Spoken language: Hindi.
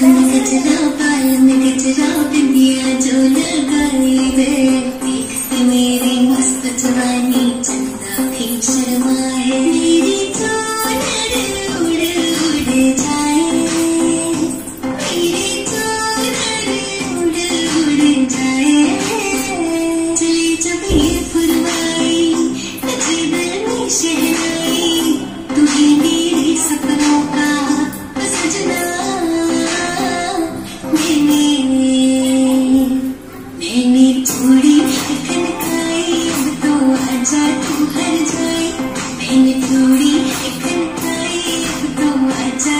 हम पाल में गजरा बिंदिया जो लगाई देती मेरी मस्त जवानी। कहेंगे चूड़ी एक कई एक दो अच्छा